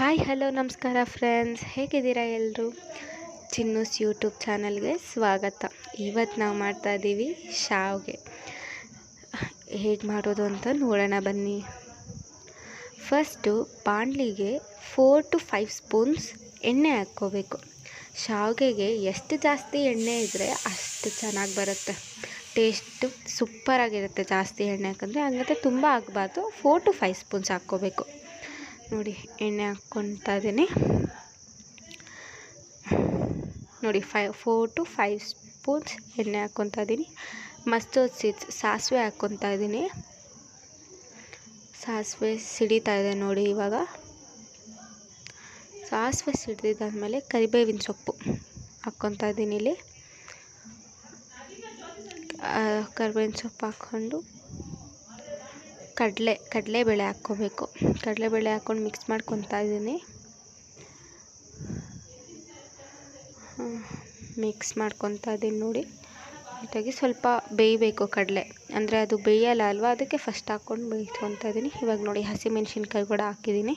Hi, hello, ನಮಸ್ಕಾರ friends. ಹೇಗಿದ್ದೀರಾ ಎಲ್ಲರೂ ಚಿನ್ನೂಸ್ ಯೂಟ್ಯೂಬ್ ಚಾನಲ್ಗೆ ಸ್ವಾಗತ. ಇವತ್ತು ನಾವು ಮಾಡ್ತಾ ಇದ್ದೀವಿ ಶಾವ್ಗೆ. ಹೇಗೆ ಮಾಡೋದು ಅಂತ ನೋಡೋಣ ಬನ್ನಿ. ಫಸ್ಟು ಬಾಣಲಿಗೆ ಫೋರ್ ಟು ಫೈವ್ ಸ್ಪೂನ್ಸ್ ಎಣ್ಣೆ ಹಾಕ್ಕೋಬೇಕು. ಶಾವಿಗೆಗೆ ಎಷ್ಟು ಜಾಸ್ತಿ ಎಣ್ಣೆ ಇದ್ದರೆ ಅಷ್ಟು ಚೆನ್ನಾಗಿ ಬರುತ್ತೆ. ಟೇಸ್ಟು ಸೂಪರಾಗಿರುತ್ತೆ ಜಾಸ್ತಿ ಎಣ್ಣೆ ಹಾಕಿದ್ರೆ. ಹಂಗತ್ತೆ ತುಂಬ ಹಾಕ್ಬಾರ್ದು ಫೋರ್ ಟು ಫೈವ್ ಸ್ಪೂನ್ಸ್ ಹಾಕ್ಕೋಬೇಕು. ನೋಡಿ ಎಣ್ಣೆ ಹಾಕ್ಕೊತಾ ಇದ್ದೀನಿ. ನೋಡಿ ಫೈ ಫೋರ್ ಟು ಫೈವ್ ಸ್ಪೂನ್ಸ್ ಎಣ್ಣೆ ಹಾಕ್ಕೊತಾ ಇದ್ದೀನಿ. ಮಸ್ಟರ್ಡ್ ಸೀಡ್ಸ್ ಸಾಸಿವೆ ಹಾಕ್ಕೊತಾ ಇದ್ದೀನಿ. ಸಾಸಿವೆ ಸಿಡಿತಾ ಇದೆ ನೋಡಿ ಇವಾಗ. ಸಾಸಿವೆ ಸಿಡಿದಾದ್ಮೇಲೆ ಕರಿಬೇವಿನ ಸೊಪ್ಪು ಹಾಕ್ಕೊತಾ ಇದ್ದೀನಿ ಇಲ್ಲಿ. ಕರಿಬೇವಿನ ಸೊಪ್ಪು ಹಾಕ್ಕೊಂಡು ಕಡಲೆ ಕಡಲೆಬೇಳೆ ಹಾಕ್ಕೋಬೇಕು. ಕಡಲೆಬೇಳೆ ಹಾಕ್ಕೊಂಡು ಮಿಕ್ಸ್ ಮಾಡ್ಕೊತಾ ಇದ್ದೀನಿ. ಮಿಕ್ಸ್ ಮಾಡ್ಕೊತಾ ಇದ್ದೀನಿ ನೋಡಿ. ನೀಟಾಗಿ ಸ್ವಲ್ಪ ಬೇಯಬೇಕು ಕಡಲೆ. ಅಂದರೆ ಅದು ಬೇಯಲ್ಲ ಅಲ್ವಾ? ಅದಕ್ಕೆ ಫಸ್ಟ್ ಹಾಕ್ಕೊಂಡು ಬೇಯಿಸ್ಕೊತಾ ಇದ್ದೀನಿ. ಇವಾಗ ನೋಡಿ ಹಸಿಮೆಣ್ಸಿನ್ಕಾಯಿ ಕೂಡ ಹಾಕಿದ್ದೀನಿ.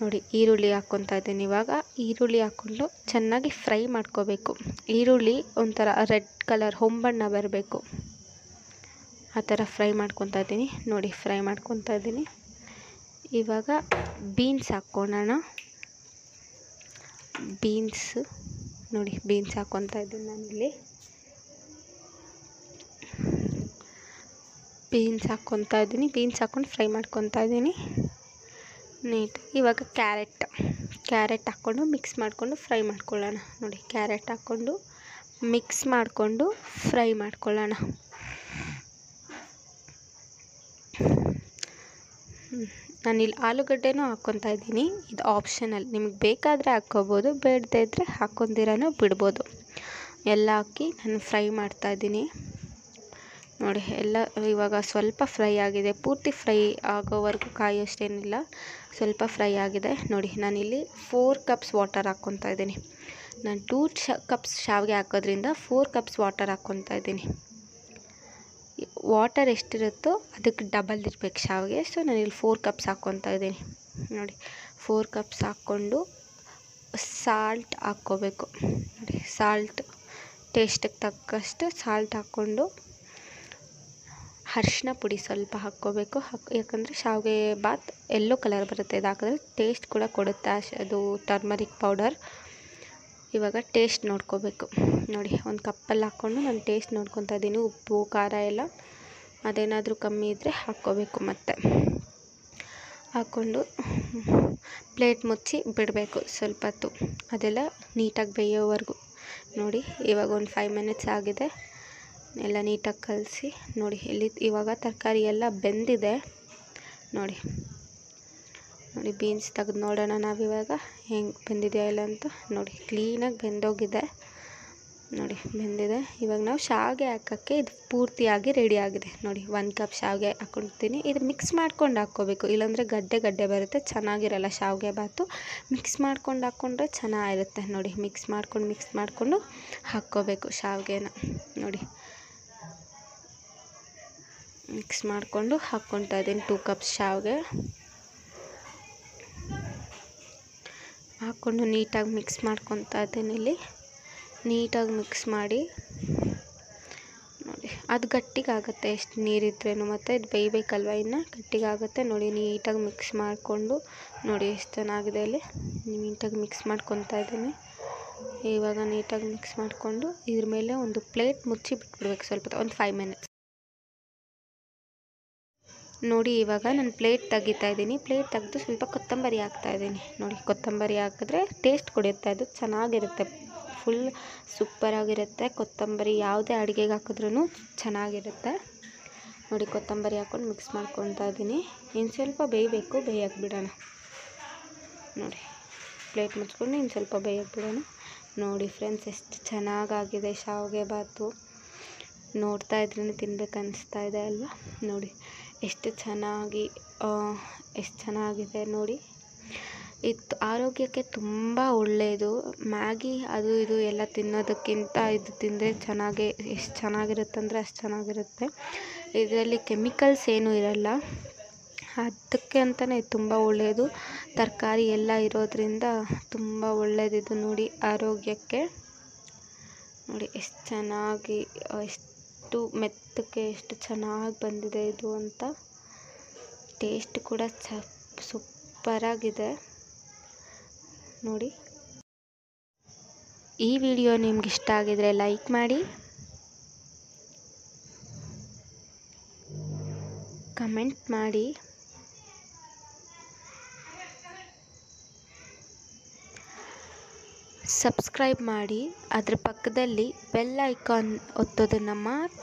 ನೋಡಿ, ಈರುಳ್ಳಿ ಹಾಕ್ಕೊತಾ ಇದ್ದೀನಿ ಇವಾಗ. ಈರುಳ್ಳಿ ಹಾಕ್ಕೊಂಡು ಚೆನ್ನಾಗಿ ಫ್ರೈ ಮಾಡ್ಕೋಬೇಕು. ಈರುಳ್ಳಿ ಒಂಥರ ರೆಡ್ ಕಲರ್ ಹೊಂಬಣ್ಣ ಬರಬೇಕು. ಆ ಥರ ಫ್ರೈ ಮಾಡ್ಕೊತಾ ಇದ್ದೀನಿ. ನೋಡಿ, ಫ್ರೈ ಮಾಡ್ಕೊತಾ ಇದ್ದೀನಿ. ಇವಾಗ ಬೀನ್ಸ್ ಹಾಕ್ಕೊಳ್ಳೋಣ. ಬೀನ್ಸ್, ನೋಡಿ, ಬೀನ್ಸ್ ಹಾಕ್ಕೊತಾ ಇದ್ದೀನಿ ನಾನಿಲ್ಲಿ. ಬೀನ್ಸ್ ಹಾಕ್ಕೊತಾ ಇದ್ದೀನಿ. ಬೀನ್ಸ್ ಹಾಕ್ಕೊಂಡು ಫ್ರೈ ಮಾಡ್ಕೊತಾ ಇದ್ದೀನಿ. ನೀಟ್. ಇವಾಗ ಕ್ಯಾರೆಟ್ ಕ್ಯಾರೆಟ್ ಹಾಕ್ಕೊಂಡು ಮಿಕ್ಸ್ ಮಾಡಿಕೊಂಡು ಫ್ರೈ ಮಾಡ್ಕೊಳ್ಳೋಣ. ನೋಡಿ, ಕ್ಯಾರೆಟ್ ಹಾಕ್ಕೊಂಡು ಮಿಕ್ಸ್ ಮಾಡಿಕೊಂಡು ಫ್ರೈ ಮಾಡ್ಕೊಳ್ಳೋಣ. ನಾನಿಲ್ಲಿ ಆಲೂಗಡ್ಡೆನೂ ಹಾಕ್ಕೊತಾ ಇದ್ದೀನಿ. ಇದು ಆಪ್ಷನಲ್ ನಿಮಗೆ ಬೇಕಾದರೆ ಹಾಕ್ಕೋಬೋದು, ಬೇಡದೇ ಇದ್ದರೆ ಹಾಕ್ಕೊಂದಿರನೂ ಬಿಡ್ಬೋದು. ಎಲ್ಲ ಹಾಕಿ ನಾನು ಫ್ರೈ ಮಾಡ್ತಾಯಿದ್ದೀನಿ ನೋಡಿ, ಎಲ್ಲ ಇವಾಗ ಸ್ವಲ್ಪ ಫ್ರೈ ಆಗಿದೆ. ಪೂರ್ತಿ ಫ್ರೈ ಆಗೋವರೆಗೂ ಕಾಯೋಷ್ಟೇನಿಲ್ಲ. ಸ್ವಲ್ಪ ಫ್ರೈ ಆಗಿದೆ. ನೋಡಿ, ನಾನಿಲ್ಲಿ ಫೋರ್ ಕಪ್ಸ್ ವಾಟರ್ ಹಾಕ್ಕೊತಾ ಇದ್ದೀನಿ. ನಾನು ಟೂ ಕಪ್ಸ್ ಶಾವಿಗೆ ಹಾಕೋದ್ರಿಂದ ಫೋರ್ ಕಪ್ಸ್ ವಾಟರ್ ಹಾಕ್ಕೊತಾ ಇದ್ದೀನಿ. ವಾಟರ್ ಎಷ್ಟಿರುತ್ತೋ ಅದಕ್ಕೆ ಡಬಲ್ ಇರಬೇಕು ಶಾವಿಗೆ. ಸೊ ನಾನಿಲ್ಲಿ ಫೋರ್ ಕಪ್ಸ್ ಹಾಕ್ಕೊತಾ ಇದ್ದೀನಿ. ನೋಡಿ ಫೋರ್ ಕಪ್ಸ್ ಹಾಕ್ಕೊಂಡು ಸಾಲ್ಟ್ ಹಾಕ್ಕೋಬೇಕು. ನೋಡಿ ಸಾಲ್ಟ್ ಟೇಸ್ಟಿಗೆ ತಕ್ಕಷ್ಟು ಸಾಲ್ಟ್ ಹಾಕ್ಕೊಂಡು ಅರ್ಶಿನ ಪುಡಿ ಸ್ವಲ್ಪ ಹಾಕ್ಕೋಬೇಕು. ಹಾಕ್, ಯಾಕಂದರೆ ಶಾವಿಗೆ ಬಾತ್ ಎಲ್ಲೋ ಕಲರ್ ಬರುತ್ತೆ. ಇದು ಹಾಕಿದ್ರೆ ಟೇಸ್ಟ್ ಕೂಡ ಕೊಡುತ್ತೆ. ಅದು ಟರ್ಮರಿಕ್ ಪೌಡರ್ ಇವಾಗ ಟೇಸ್ಟ್ ನೋಡ್ಕೋಬೇಕು. ನೋಡಿ, ಒಂದು ಕಪ್ಪಲ್ಲಿ ಹಾಕ್ಕೊಂಡು ನಾನು ಟೇಸ್ಟ್ ನೋಡ್ಕೊತಾ ಇದ್ದೀನಿ. ಉಪ್ಪು, ಖಾರ ಎಲ್ಲ ಅದೇನಾದರೂ ಕಮ್ಮಿ ಇದ್ದರೆ ಹಾಕ್ಕೋಬೇಕು ಮತ್ತೆ. ಹಾಕ್ಕೊಂಡು ಪ್ಲೇಟ್ ಮುಚ್ಚಿ ಬಿಡಬೇಕು ಸ್ವಲ್ಪ ಹೊತ್ತು. ಅದೆಲ್ಲ ನೀಟಾಗಿ ಬೇಯೋವರೆಗೂ. ನೋಡಿ, ಇವಾಗ ಒಂದು ಫೈವ್ ಮಿನಿಟ್ಸ್ ಆಗಿದೆ. ಎಲ್ಲ ನೀಟಾಗಿ ಕಲಸಿ ನೋಡಿ, ಇಲ್ಲಿ ಇವಾಗ ತರಕಾರಿ ಎಲ್ಲ ಬೆಂದಿದೆ. ನೋಡಿ ನೋಡಿ ಬೀನ್ಸ್ ತೆಗೆದು ನೋಡೋಣ ನಾವಿವಾಗ. ಹೆಂಗೆ ಬೆಂದಿದೆಯಾ ಇಲ್ಲ ಅಂತ. ನೋಡಿ ಕ್ಲೀನಾಗಿ ಬೆಂದೋಗಿದೆ. ನೋಡಿ, ಬೆಂದಿದೆ. ಇವಾಗ ನಾವು ಶಾವಿಗೆ ಹಾಕೋಕ್ಕೆ ಇದು ಪೂರ್ತಿಯಾಗಿ ರೆಡಿ ಆಗಿದೆ. ನೋಡಿ ಒಂದು ಕಪ್ ಶಾವಿಗೆ ಹಾಕ್ಕೊಳ್ತೀನಿ ಇದು ಮಿಕ್ಸ್ ಮಾಡ್ಕೊಂಡು ಹಾಕ್ಕೋಬೇಕು. ಇಲ್ಲಾಂದರೆ ಗಡ್ಡೆ ಗಡ್ಡೆ ಬರುತ್ತೆ. ಚೆನ್ನಾಗಿರಲ್ಲ ಶಾವಿಗೆ ಬಾತು ಮಿಕ್ಸ್ ಮಾಡ್ಕೊಂಡು ಹಾಕ್ಕೊಂಡ್ರೆ ಚೆನ್ನಾಗಿರುತ್ತೆ. ನೋಡಿ ಮಿಕ್ಸ್ ಮಾಡ್ಕೊಂಡು ಮಿಕ್ಸ್ ಮಾಡಿಕೊಂಡು ಹಾಕ್ಕೋಬೇಕು ಶಾವಿಗೆನ. ನೋಡಿ. ಮಿಕ್ಸ್ ಮಾಡಿಕೊಂಡು ಹಾಕ್ಕೊತಾ ಇದ್ದೀನಿ ಟೂ ಕಪ್ಸ್ ಶಾವಿಗೆ. ಹಾಕ್ಕೊಂಡು ನೀಟಾಗಿ ಮಿಕ್ಸ್ ಮಾಡ್ಕೊತಾ ಇದ್ದೀನಿ ಇಲ್ಲಿ. ನೀಟಾಗಿ ಮಿಕ್ಸ್ ಮಾಡಿ, ನೋಡಿ, ಅದು ಗಟ್ಟಿಗಾಗುತ್ತೆ ಎಷ್ಟು ನೀರಿದ್ರೇನು. ಮತ್ತು ಇದು ಬೇಯಬೇಕಲ್ವ ಇನ್ನು? ಗಟ್ಟಿಗಾಗುತ್ತೆ. ನೋಡಿ, ನೀಟಾಗಿ ಮಿಕ್ಸ್ ಮಾಡಿಕೊಂಡು, ನೋಡಿ, ಎಷ್ಟು ಚೆನ್ನಾಗಿದೆ ಇಲ್ಲಿ. ನೀಟಾಗಿ ಮಿಕ್ಸ್ ಮಾಡ್ಕೊತಾ ಇದ್ದೀನಿ. ಇವಾಗ ನೀಟಾಗಿ ಮಿಕ್ಸ್ ಮಾಡಿಕೊಂಡು ಇದ್ರ ಮೇಲೆ ಒಂದು ಪ್ಲೇಟ್ ಮುಚ್ಚಿ ಬಿಟ್ಬಿಡ್ಬೇಕು ಸ್ವಲ್ಪ ಒಂದು ಫೈವ್ ಮಿನಿಟ್ಸ್ ನೋಡಿ, ಇವಾಗ ನಾನು ಪ್ಲೇಟ್ ತೆಗಿತಾ ಇದ್ದೀನಿ. ಪ್ಲೇಟ್ ತೆಗೆದು ಸ್ವಲ್ಪ ಕೊತ್ತಂಬರಿ ಹಾಕ್ತಾಯಿದ್ದೀನಿ ನೋಡಿ, ಕೊತ್ತಂಬರಿ ಹಾಕಿದ್ರೆ ಟೇಸ್ಟ್ ಕೊಡುತ್ತೆ ಅದು ಚೆನ್ನಾಗಿರುತ್ತೆ. ಫುಲ್ ಸೂಪರಾಗಿರುತ್ತೆ ಕೊತ್ತಂಬರಿ ಯಾವುದೇ ಅಡುಗೆಗೆ ಹಾಕಿದ್ರೂ ಚೆನ್ನಾಗಿರುತ್ತೆ. ನೋಡಿ, ಕೊತ್ತಂಬರಿ ಹಾಕ್ಕೊಂಡು ಮಿಕ್ಸ್ ಮಾಡ್ಕೊತಾ ಇದ್ದೀನಿ. ಇನ್ನು ಸ್ವಲ್ಪ ಬೇಯಬೇಕು. ಬೇಯಕ್ಕೆ ಬಿಡೋಣ. ನೋಡಿ, ಪ್ಲೇಟ್ ಮುಚ್ಕೊಂಡು ಇನ್ನು ಸ್ವಲ್ಪ ಬೇಯಕ್ಕೆ ಬಿಡೋಣ. ನೋಡಿ ಫ್ರೆಂಡ್ಸ್ ಎಷ್ಟು ಚೆನ್ನಾಗಾಗಿದೆ. ಶಾವಿಗೆ ಬಾತು ನೋಡ್ತಾ ಇದ್ರೇ ತಿನ್ಬೇಕು ಅನಿಸ್ತಾ ಇದೆ ಅಲ್ವಾ? ನೋಡಿ. ಎಷ್ಟು ಚೆನ್ನಾಗಿ ಎಷ್ಟು ಚೆನ್ನಾಗಿದೆ ನೋಡಿ. ಇದು ಆರೋಗ್ಯಕ್ಕೆ ತುಂಬ ಒಳ್ಳೆಯದು ಮ್ಯಾಗಿ ಅದು ಇದು ಎಲ್ಲ ತಿನ್ನೋದಕ್ಕಿಂತ ಇದು ತಿಂದರೆ ಚೆನ್ನಾಗೇ, ಎಷ್ಟು ಚೆನ್ನಾಗಿರುತ್ತೆ ಅಂದರೆ ಅಷ್ಟು ಚೆನ್ನಾಗಿರುತ್ತೆ. ಇದರಲ್ಲಿ ಕೆಮಿಕಲ್ಸ್ ಏನೂ ಇರಲ್ಲ. ಅದಕ್ಕೆ ಅಂತಲೇ ತುಂಬ ಒಳ್ಳೆಯದು ತರಕಾರಿ ಎಲ್ಲ ಇರೋದ್ರಿಂದ ತುಂಬ ಒಳ್ಳೆಯದಿದು ನೋಡಿ ಆರೋಗ್ಯಕ್ಕೆ. ನೋಡಿ, ಎಷ್ಟು ಚೆನ್ನಾಗಿ ಎಷ್ಟು ಮೆತ್ತಗೆ ಎಷ್ಟು ಚೆನ್ನಾಗಿ ಬಂದಿದೆ ಇದು ಅಂತ ಟೇಸ್ಟ್ ಕೂಡ ಚ ಸೂಪರಾಗಿದೆ ನೋಡಿ. ಈ ವಿಡಿಯೋ ನಿಮ್ಗೆ ಇಷ್ಟ ಆಗಿದ್ರೆ ಲೈಕ್ ಮಾಡಿ. ಕಮೆಂಟ್ ಮಾಡಿ. ಸಬ್ಸ್ಕ್ರೈಬ್ ಮಾಡಿ. ಅದ್ರ ಪಕ್ಕದಲ್ಲಿ ಬೆಲ್ ಐಕಾನ್ ಒತ್ತೋದನ್ನು ಮಾತ್ರ